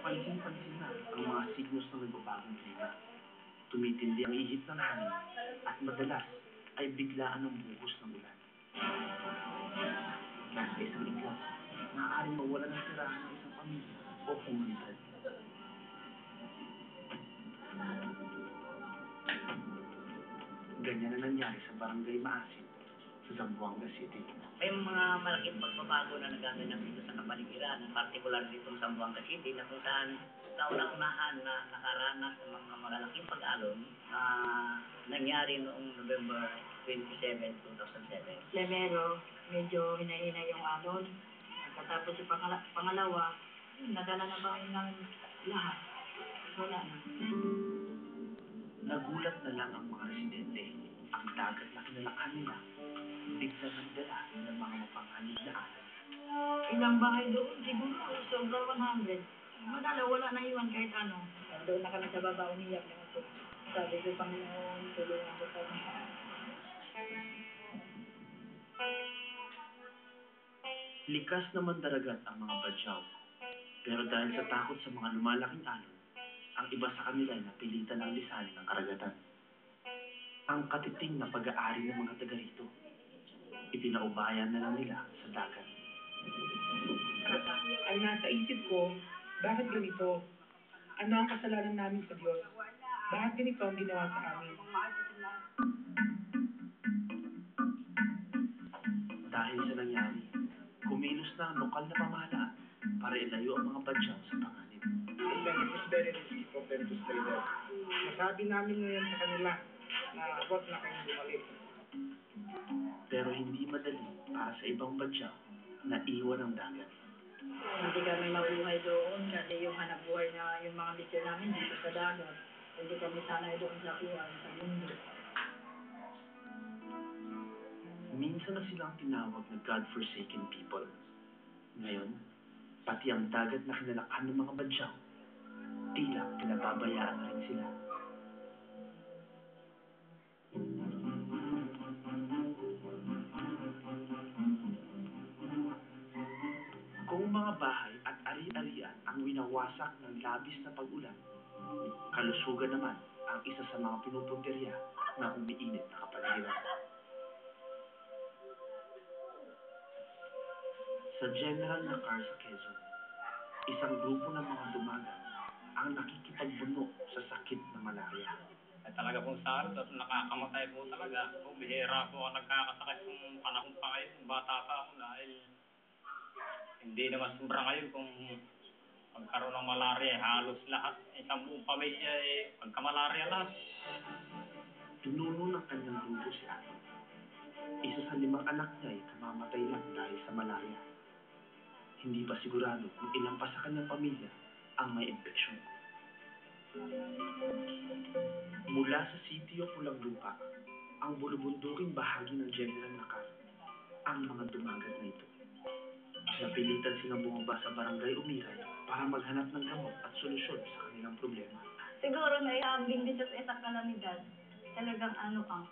Kapansin-pansin na ang mga signos ng nagbabagong klima. Tumitindi ang ihip ng hangin at madalas ay biglaan ang buhos ng ulan. Sa isang iglas, maaaring mawala ng tirahan ng isang pamilya o komunidad. Ganyan na nangyari sa barangay Maasin Zamboanga City. May mga malaking pagbabago na nagaganap dito sa kapaligiran, particular dito sa Zamboanga City, na kung saan kauna-unahan na nakaranas ng mga malalaking pag-alon na nangyari noong November 27, 2007. Lemero, medyo hinahina yung alon. Pagkatapos yung pangala- pangalawa, nadala na ba namin lahat? Wala na. Nagulat na lang ang mga residente. Ang dagat na kinalakhan nila, nagdala ng mga mapanganib na alon. Ilang bahay doon, siguro sobra 100. Madala, wala na iwan kahit ano. Doon na kami sa baba, umiyak na ako. Sabi ko, Panginoon, tulungan ko kami. Likas naman daragat ang mga badyaw. Pero dahil sa takot sa mga lumalaking alon, ang iba sa kanila ay napilitan ng lisanin ng karagatan. Ang katiting na pag-aari ng mga taga rito, ipinaubayan na lang nila sa dagat. ang nasa isip ko, bakit ganito? Ano ang kasalanan namin sa Diyos? Bakit ganito ang ginawa sa amin? Dahil sa nangyari, kumilos na ang lokal na pamahalaan para ilayo ang mga badyaw sa panganib. And then it is very risky for them to stay there. Nasabi namin ngayon sa kanila na wag na kayong bumalik. Pero hindi madali para sa ibang badyaw na iwan ang dagat. Hindi kami mabuhay doon kasi yung hanap buhay na yung mga mission namin dito sa dagat. Hindi kami sanay doon sa kuwan, sa mundo. Minsan na silang tinawag na God-forsaken people. Ngayon, pati ang dagat na kinalakhan ng mga badyaw, tila pinababayaan na rin sila. Mga bahay at ari-arian ang winawasak ng labis na pag-ulan, kalusugan naman ang isa sa mga pinupuntirya na umiinit na kapaligiran. Sa General Nakar sa Quezon, isang grupo ng mga dumagan ang nakikipagbuno sa sakit ng malaria. Ay talaga pong akin, tapos nakakamatay po talaga. Po, bihira po ako nagkakasakit kung panahon pa kayo, kung bata pa ako dahil hindi naman sobra ngayon kung magkaroon ng malaria, eh, halos lahat, isang buong pamilya eh, pagka-malaria lahat. Pinuno ng kanyang grupo si Ato. Isa sa limang anak niya ay kamamatay lang dahil sa malaria. Hindi pa sigurado kung ilang pa sa kanyang pamilya ang may infeksyon. Mula sa sitio Pulang Lupa, ang bulubunduking bahagi ng General Nakar, Napilitan silang bumaba sa barangay Umiray para maghanap ng gamot at solusyon sa kanilang problema. Siguro na ihambing din siya sa isang kalamidad. Talagang ano ka,